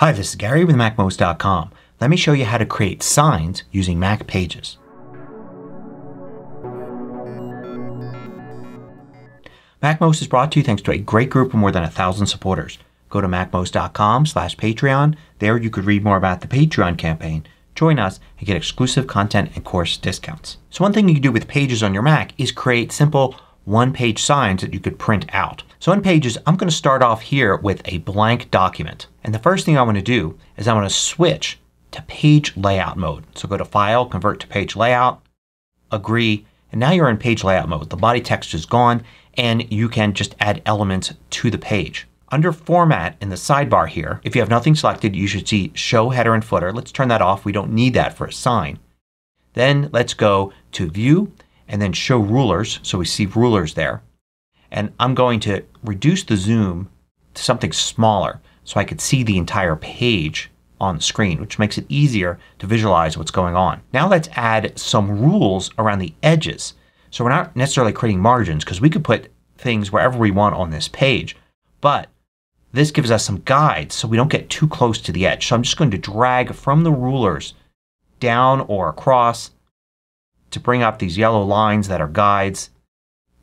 Hi, this is Gary with MacMost.com. Let me show you how to create signs using Mac Pages. MacMost is brought to you thanks to a great group of more than a thousand supporters. Go to MacMost.com slash Patreon. There you could read more about the Patreon campaign, join us, and get exclusive content and course discounts. So one thing you can do with Pages on your Mac is create simple one-page signs that you could print out. So in Pages I'm going to start off here with a blank document. And the first thing I want to do is I want to switch to page layout mode. So go to File, Convert to Page Layout, Agree, and now you're in page layout mode. The body text is gone and you can just add elements to the page. Under Format in the sidebar here, if you have nothing selected you should see Show Header and Footer. Let's turn that off. We don't need that for a sign. Then let's go to View and then show rulers so we see rulers there. And I'm going to reduce the zoom to something smaller so I could see the entire page on the screen which makes it easier to visualize what's going on. Now let's add some rules around the edges. So we're not necessarily creating margins because we could put things wherever we want on this page. But this gives us some guides so we don't get too close to the edge. So I'm just going to drag from the rulers down or across to bring up these yellow lines that are guides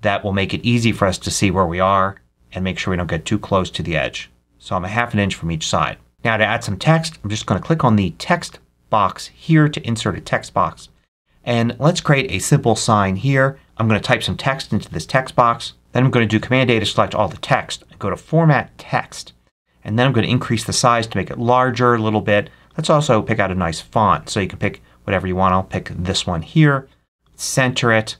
that will make it easy for us to see where we are and make sure we don't get too close to the edge. So I'm a half an inch from each side. Now to add some text I'm just going to click on the text box here to insert a text box. And let's create a simple sign here. I'm going to type some text into this text box. Then I'm going to do Command A to select all the text. Go to Format Text. And then I'm going to increase the size to make it larger a little bit. Let's also pick out a nice font. So you can pick whatever you want. I'll pick this one here center it.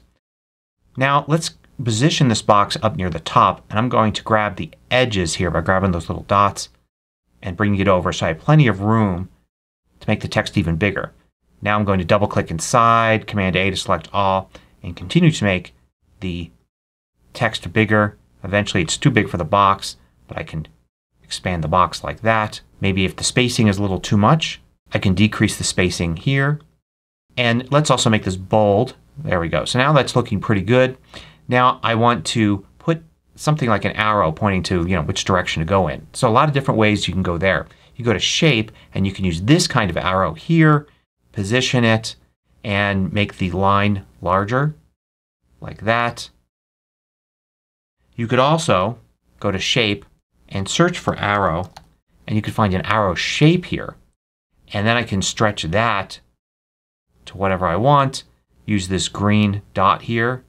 Now let's position this box up near the top and I'm going to grab the edges here by grabbing those little dots and bringing it over so I have plenty of room to make the text even bigger. Now I'm going to double click inside, Command A to select all, and continue to make the text bigger. Eventually it's too big for the box but I can expand the box like that. Maybe if the spacing is a little too much I can decrease the spacing here. And let's also make this bold there we go. So now that's looking pretty good. Now I want to put something like an arrow pointing to you know which direction to go in. So a lot of different ways you can go there. You go to shape and you can use this kind of arrow here, position it, and make the line larger like that. You could also go to shape and search for arrow and you can find an arrow shape here. And then I can stretch that to whatever I want use this green dot here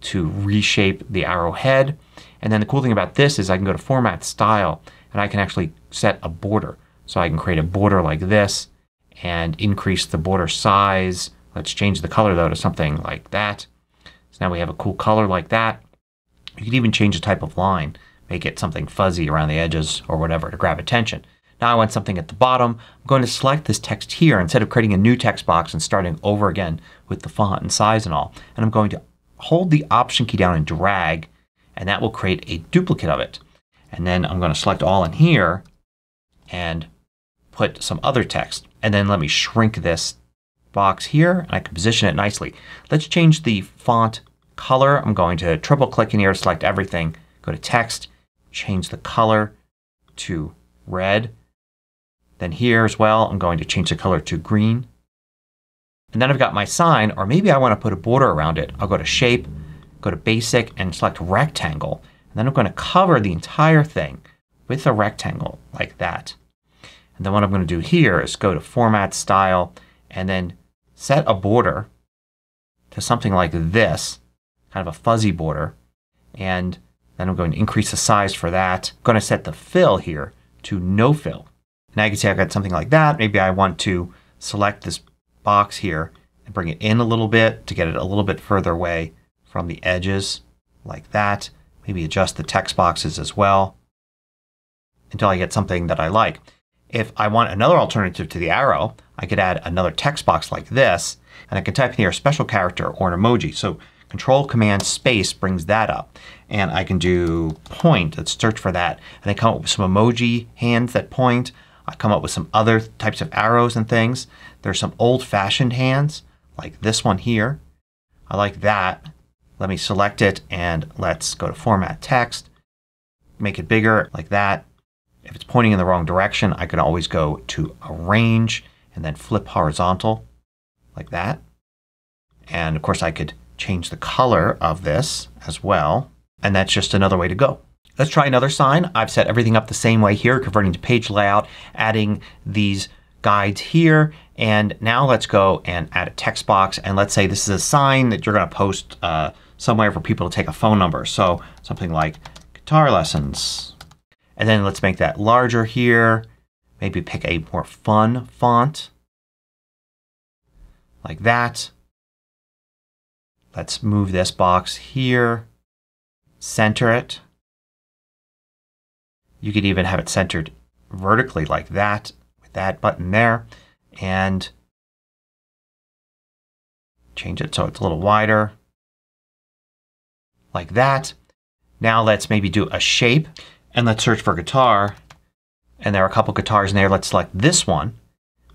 to reshape the arrow head. And then the cool thing about this is I can go to Format Style and I can actually set a border. So I can create a border like this and increase the border size. Let's change the color though to something like that. So now we have a cool color like that. You can even change the type of line. Make it something fuzzy around the edges or whatever to grab attention. Now I want something at the bottom. I'm going to select this text here instead of creating a new text box and starting over again with the font and size and all. And I'm going to hold the Option key down and drag and that will create a duplicate of it. And then I'm going to select all in here and put some other text. And then let me shrink this box here and I can position it nicely. Let's change the font color. I'm going to triple click in here, select everything, go to text, change the color to red then here as well I'm going to change the color to green. And then I've got my sign or maybe I want to put a border around it. I'll go to Shape, go to Basic and select Rectangle. And then I'm going to cover the entire thing with a rectangle like that. And then what I'm going to do here is go to Format, Style, and then set a border to something like this, kind of a fuzzy border. And then I'm going to increase the size for that. I'm going to set the fill here to no fill. Now you can see I've got something like that. Maybe I want to select this box here and bring it in a little bit to get it a little bit further away from the edges like that. Maybe adjust the text boxes as well until I get something that I like. If I want another alternative to the arrow I could add another text box like this and I can type in here a special character or an emoji. So Control Command Space brings that up. And I can do point. Let's search for that. And I come up with some emoji hands that point. I come up with some other types of arrows and things. There's some old-fashioned hands like this one here. I like that. Let me select it and let's go to Format Text. Make it bigger like that. if it's pointing in the wrong direction I can always go to arrange and then flip horizontal like that. And of course I could change the color of this as well. And that's just another way to go. Let's try another sign. I've set everything up the same way here, converting to page layout, adding these guides here. And now let's go and add a text box. And let's say this is a sign that you're going to post uh, somewhere for people to take a phone number. So something like guitar lessons. And then let's make that larger here. Maybe pick a more fun font like that. Let's move this box here. Center it. You could even have it centered vertically like that with that button there. And change it so it's a little wider like that. Now let's maybe do a shape and let's search for guitar. And there are a couple guitars in there. Let's select this one.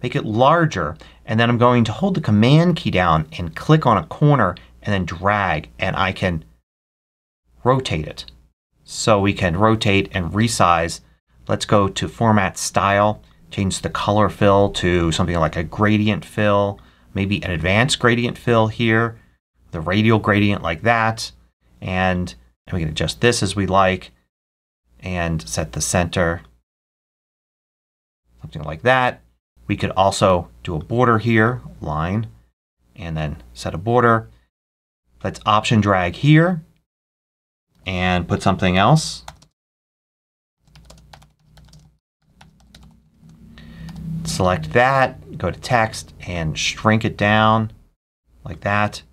Make it larger and then I'm going to hold the command key down and click on a corner and then drag and I can rotate it. So we can rotate and resize. Let's go to Format Style. Change the color fill to something like a gradient fill. Maybe an advanced gradient fill here. The radial gradient like that. And we can adjust this as we like. And set the center. Something like that. We could also do a border here, line, and then set a border. Let's option drag here and put something else. Select that, go to text and shrink it down like that.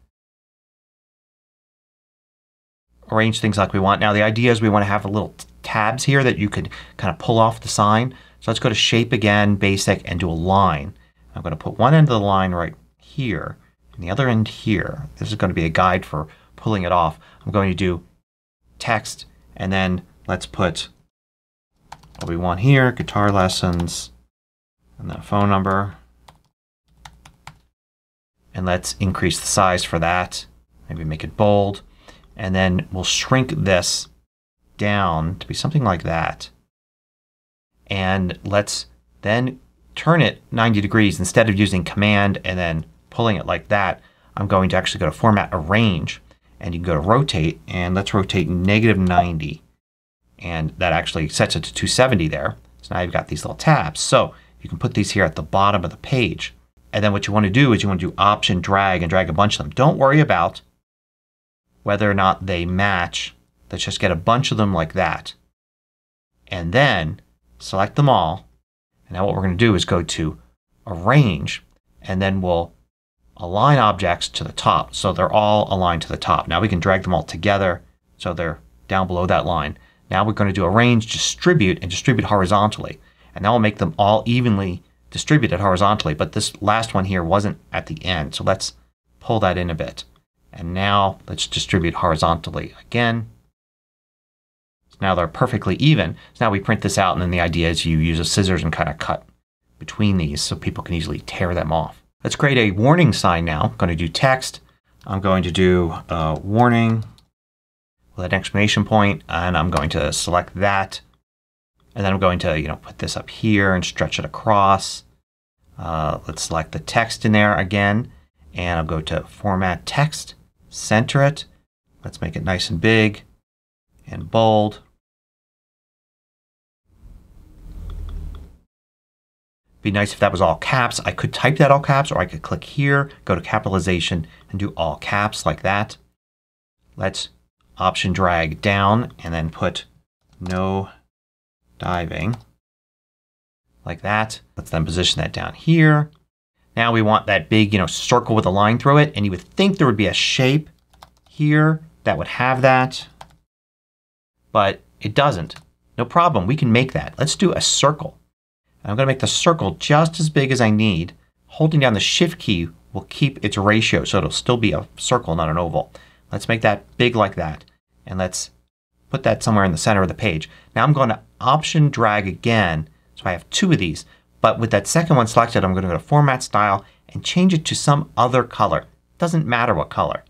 Arrange things like we want. Now the idea is we want to have a little tabs here that you could kind of pull off the sign. So let's go to shape again, basic, and do a line. I'm going to put one end of the line right here and the other end here. This is going to be a guide for pulling it off. I'm going to do text and then let's put what we want here, guitar lessons, and that phone number. And let's increase the size for that. Maybe make it bold. And then we'll shrink this down to be something like that. And let's then turn it 90 degrees instead of using command and then pulling it like that. I'm going to actually go to Format Arrange and you can go to rotate and let's rotate negative 90 and that actually sets it to 270 there. So now you've got these little tabs. So you can put these here at the bottom of the page. And then what you want to do is you want to do Option Drag and drag a bunch of them. Don't worry about whether or not they match. Let's just get a bunch of them like that. And then select them all. And now what we're going to do is go to Arrange and then we'll align objects to the top so they're all aligned to the top. Now we can drag them all together so they're down below that line. Now we're going to do arrange, distribute, and distribute horizontally. And that will make them all evenly distributed horizontally. But this last one here wasn't at the end. So let's pull that in a bit. And now let's distribute horizontally again. So now they're perfectly even. So now we print this out and then the idea is you use a scissors and kind of cut between these so people can easily tear them off. Let's create a warning sign now. I'm going to do text. I'm going to do a warning with an exclamation point and I'm going to select that. And then I'm going to you know put this up here and stretch it across. Uh, let's select the text in there again and I'll go to Format Text, center it. Let's make it nice and big and bold. Be nice if that was all caps. I could type that all caps or I could click here, go to capitalization and do all caps like that. Let's option drag down and then put no diving like that. Let's then position that down here. Now we want that big you know circle with a line through it and you would think there would be a shape here that would have that but it doesn't. No problem. We can make that. Let's do a circle. I'm going to make the circle just as big as I need. Holding down the shift key will keep its ratio so it'll still be a circle not an oval. Let's make that big like that. And let's put that somewhere in the center of the page. Now I'm going to option drag again. So I have two of these. But with that second one selected I'm going to go to Format Style and change it to some other color. Doesn't matter what color.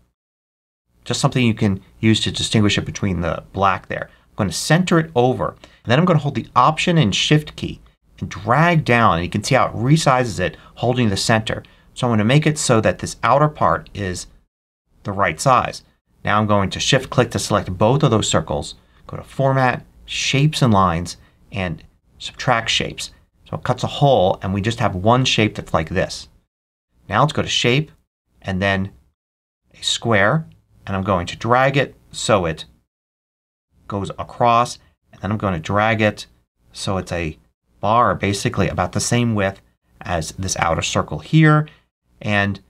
Just something you can use to distinguish it between the black there. I'm going to center it over. And then I'm going to hold the Option and Shift key drag down. And you can see how it resizes it holding the center. So I'm going to make it so that this outer part is the right size. Now I'm going to Shift click to select both of those circles. Go to Format, Shapes and Lines, and Subtract Shapes. So it cuts a hole and we just have one shape that's like this. Now let's go to Shape and then a square and I'm going to drag it so it goes across and then I'm going to drag it so it's a bar basically about the same width as this outer circle here and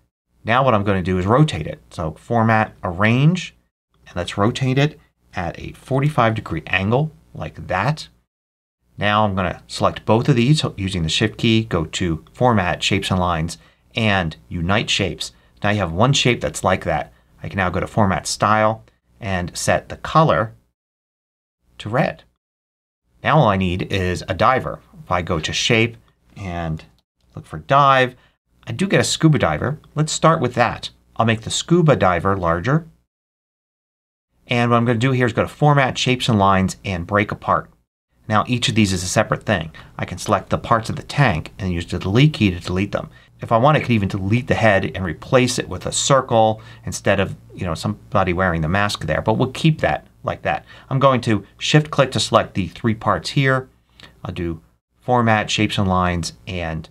now what I'm going to do is rotate it. So Format, Arrange, and let's rotate it at a 45 degree angle like that. Now I'm going to select both of these using the Shift key. Go to Format, Shapes and Lines, and Unite Shapes. Now you have one shape that's like that. I can now go to Format Style and set the color to red. Now all I need is a diver. If I go to Shape and look for Dive, I do get a scuba diver. Let's start with that. I'll make the scuba diver larger. And what I'm going to do here is go to Format, Shapes and Lines, and Break Apart. Now each of these is a separate thing. I can select the parts of the tank and use the delete key to delete them. If I want I could even delete the head and replace it with a circle instead of you know somebody wearing the mask there. But we'll keep that like that. I'm going to shift click to select the three parts here. I'll do Format, Shapes and Lines, and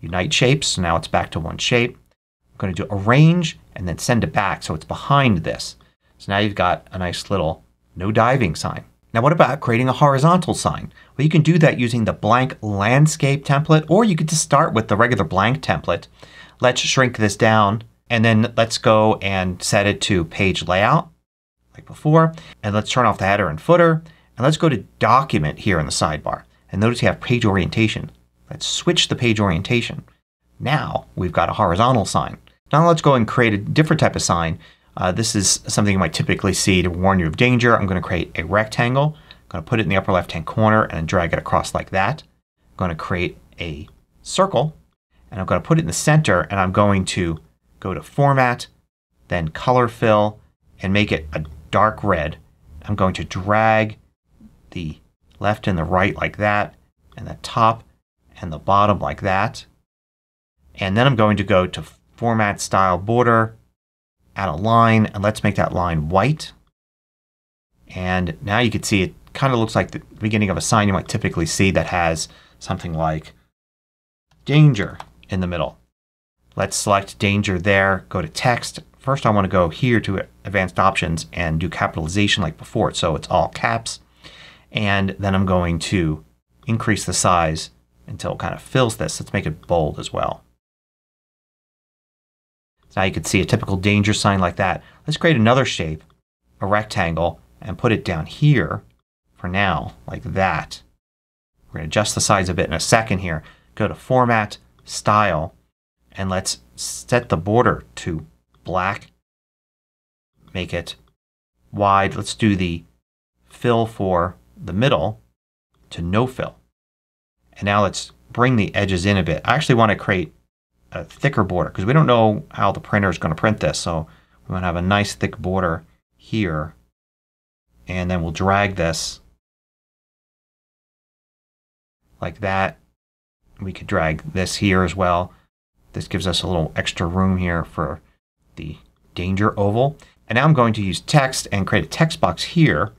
Unite Shapes. So now it's back to one shape. I'm going to do Arrange and then send it back so it's behind this. So now you've got a nice little no diving sign. Now what about creating a horizontal sign? Well you can do that using the blank landscape template or you could just start with the regular blank template. Let's shrink this down and then let's go and set it to page layout like before. And let's turn off the header and footer. And let's go to document here in the sidebar. And notice you have page orientation. Let's switch the page orientation. Now we've got a horizontal sign. Now let's go and create a different type of sign. Uh, this is something you might typically see to warn you of danger. I'm going to create a rectangle. I'm going to put it in the upper left hand corner and drag it across like that. I'm going to create a circle and I'm going to put it in the center and I'm going to go to Format, then Color Fill and make it a dark red. I'm going to drag the left and the right like that and the top and the bottom like that. And then I'm going to go to Format Style Border, add a line, and let's make that line white. And now you can see it kind of looks like the beginning of a sign you might typically see that has something like danger in the middle. Let's select danger there, go to text. First I want to go here to advanced options and do capitalization like before so it's all caps. And then I'm going to increase the size until it kind of fills this. Let's make it bold as well. So now you can see a typical danger sign like that. Let's create another shape, a rectangle, and put it down here for now like that. We're going to adjust the size a bit in a second here. Go to Format, Style, and let's set the border to black. Make it wide. Let's do the fill for the middle to no fill. And now let's bring the edges in a bit. I actually want to create a thicker border because we don't know how the printer is going to print this. So we want to have a nice thick border here. And then we'll drag this like that. We could drag this here as well. This gives us a little extra room here for danger oval. And now I'm going to use text and create a text box here.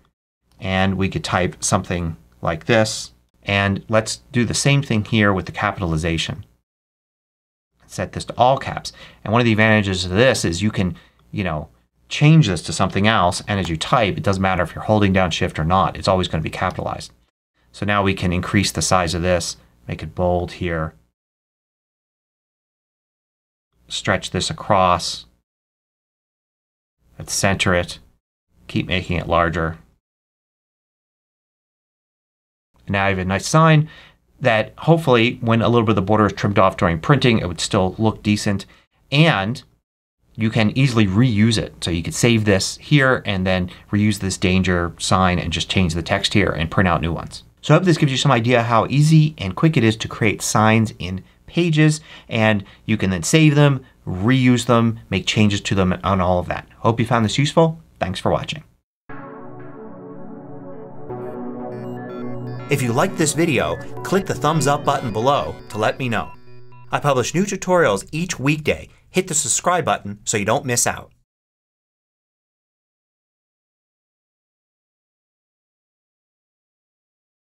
And we could type something like this. And let's do the same thing here with the capitalization. Set this to all caps. And one of the advantages of this is you can, you know, change this to something else and as you type it doesn't matter if you're holding down shift or not. It's always going to be capitalized. So now we can increase the size of this, make it bold here. Stretch this across. Let's center it. Keep making it larger. And now I have a nice sign that hopefully when a little bit of the border is trimmed off during printing it would still look decent. And you can easily reuse it. So you could save this here and then reuse this danger sign and just change the text here and print out new ones. So I hope this gives you some idea how easy and quick it is to create signs in Pages and you can then save them, reuse them, make changes to them and all of that. Hope you found this useful. Thanks for watching. If you liked this video, click the thumbs up button below to let me know. I publish new tutorials each weekday. Hit the subscribe button so you don't miss out.